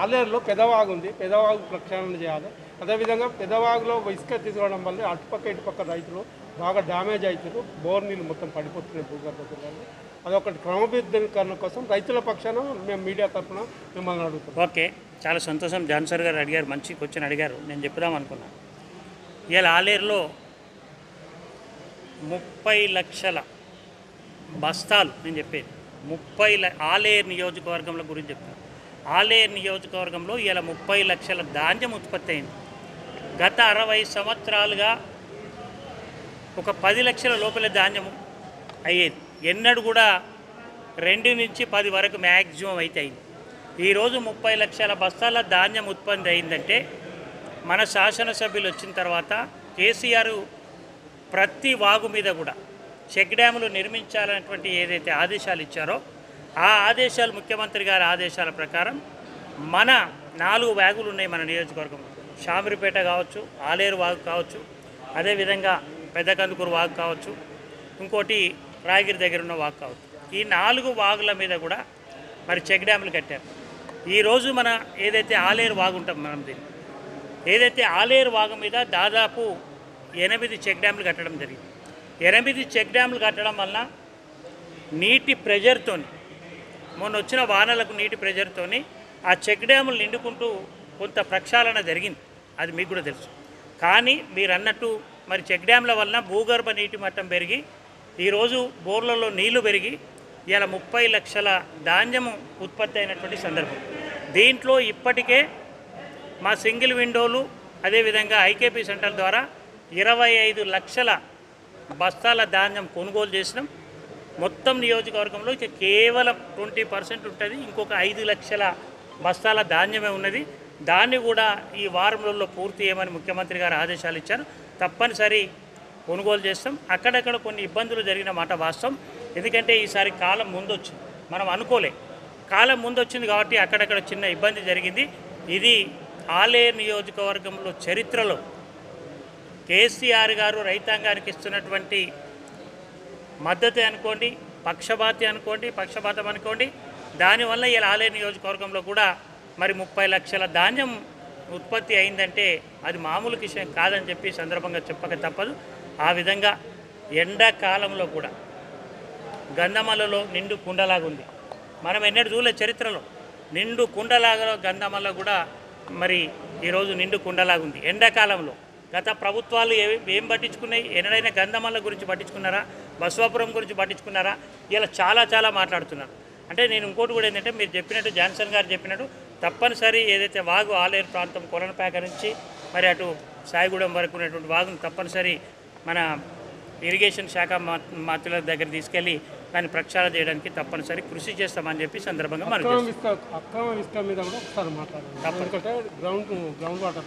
ఆలేరులో పెదవాగు ఉంది. పెదవాగు ప్రక్షాళన చేయాలి. అదేవిధంగా పెదవాగులో ఇసుక తీసుకోవడం వల్ల అటుపక్క ఇటుపక్క రైతులు బాగా డ్యామేజ్ అవుతారు బోర్ నీళ్ళు మొత్తం పడిపోతున్నాయి భూగర్భ అదొకటి క్రమబద్ధీకరణ కోసం రైతుల పక్షాన మేము మీడియా తరఫున మిమ్మల్ని అడుగుతాం ఓకే. చాలా సంతోషం. జాన్సర్ గారు అడిగారు. మంచి క్వశ్చన్ అడిగారు. నేను చెప్పుదాం అనుకున్నాను ఇవాళ ఆలేరులో ముప్పై లక్షల బస్తాలు నేను చెప్పేది ముప్పై ల ఆలేరు నియోజకవర్గంలో గురించి చెప్తాను. ఆలేరు నియోజకవర్గంలో ఇలా ముప్పై లక్షల ధాన్యం ఉత్పత్తి అయింది. గత అరవై సంవత్సరాలుగా ఒక పది లక్షల లోపల ధాన్యం అయ్యేది. ఎన్నడూ కూడా రెండు నుంచి పది వరకు మ్యాక్సిమం అయితే అయింది. ఈరోజు ముప్పై లక్షల బస్తాల ధాన్యం ఉత్పత్తి అయిందంటే మన శాసనసభ్యులు వచ్చిన తర్వాత కేసీఆర్ ప్రతి వాగు మీద కూడా చెక్ డ్యాములు నిర్మించాలనేటువంటి ఏదైతే ఆదేశాలు ఇచ్చారో ఆ ఆదేశాలు ముఖ్యమంత్రి గారి ఆదేశాల ప్రకారం మన నాలుగు వాగులు ఉన్నాయి మన నియోజకవర్గం. షామిరిపేట కావచ్చు ఆలేరు వాగు కావచ్చు అదేవిధంగా పెద్ద కందుకూరు వాగు కావచ్చు ఇంకోటి రాయగిరి దగ్గర ఉన్న వాగు కావచ్చు. ఈ నాలుగు వాగుల మీద కూడా మరి చెక్ డ్యాములు కట్టారు. ఈరోజు మన ఏదైతే ఆలేరు వాగు ఉంటాం మనం దీన్ని ఏదైతే ఆలేరు వాగు మీద దాదాపు ఎనిమిది చెక్ డ్యాములు కట్టడం జరిగింది. ఎనిమిది చెక్ డ్యాములు కట్టడం వలన నీటి ప్రెజర్తోని మొన్న వచ్చిన వానలకు నీటి ప్రెజర్తోని ఆ చెక్ డ్యాములు నిండుకుంటూ కొంత ప్రక్షాళన జరిగింది. అది మీకు కూడా తెలుసు. కానీ మీరు అన్నట్టు మరి చెక్ డ్యామ్ల వలన భూగర్భ నీటి మట్టం పెరిగి ఈరోజు బోర్లలో నీళ్ళు పెరిగి ఇలా ముప్పై లక్షల ధాన్యము ఉత్పత్తి అయినటువంటి సందర్భం. దీంట్లో ఇప్పటికే మా సింగిల్ విండోలు అదేవిధంగా ఐకేపీ సెంటర్ ద్వారా ఇరవై ఐదు లక్షల బస్తాల ధాన్యం కొనుగోలు చేసినాం. మొత్తం నియోజకవర్గంలో కేవలం ట్వంటీ పర్సెంట్ ఉంటుంది. ఇంకొక ఐదు లక్షల బస్తాల ధాన్యమే ఉన్నది. దాన్ని కూడా ఈ వారం రోజుల్లో పూర్తి చేయమని ముఖ్యమంత్రి గారు ఆదేశాలు ఇచ్చారు. తప్పనిసరి కొనుగోలు చేస్తాం. అక్కడక్కడ కొన్ని ఇబ్బందులు జరిగిన మాట వాస్తవం. ఎందుకంటే ఈసారి కాలం ముందొచ్చింది. మనం అనుకోలే. కాలం ముందొచ్చింది కాబట్టి అక్కడక్కడ చిన్న ఇబ్బంది జరిగింది. ఇది ఆలే నియోజకవర్గంలో చరిత్రలో కేసీఆర్ గారు రైతాంగానికి ఇస్తున్నటువంటి మద్దతే అనుకోండి పక్షపాతి అనుకోండి పక్షపాతం అనుకోండి దానివల్ల ఇలా ఆలయ నియోజకవర్గంలో కూడా మరి ముప్పై లక్షల ధాన్యం ఉత్పత్తి అయిందంటే అది మామూలు విషయం కాదని చెప్పి సందర్భంగా చెప్పక తప్పదు. ఆ విధంగా ఎండాకాలంలో కూడా గంధమలలో నిండు కుండలాగా ఉంది. మనం ఎన్నడూ చూలే చరిత్రలో. నిండు కుండలాగా గంధమల్ల కూడా మరి ఈరోజు నిండు కుండలాగా ఉంది. ఎండాకాలంలో గత ప్రభుత్వాలు ఏం పట్టించుకున్నాయి? ఎన్నడైనా గంధమల్ల గురించి పట్టించుకున్నారా? బసవాపురం గురించి పట్టించుకున్నారా? ఇలా చాలా చాలా మాట్లాడుతున్నారు. అంటే నేను ఇంకోటి కూడా ఏంటంటే మీరు చెప్పినట్టు జాన్సన్ గారు చెప్పినట్టు తప్పనిసరి ఏదైతే వాగు ఆలేరు ప్రాంతం కొలనపేక నుంచి మరి అటు సాయిగూడెం వరకు ఉన్నటువంటి వాగును తప్పనిసరి మన ఇరిగేషన్ శాఖ మంత్రుల దగ్గర తీసుకెళ్ళి దాన్ని ప్రక్షాళన చేయడానికి తప్పనిసరి కృషి చేస్తామని చెప్పి సందర్భంగా మనం గ్రౌండ్ గ్రౌండ్ వాటర్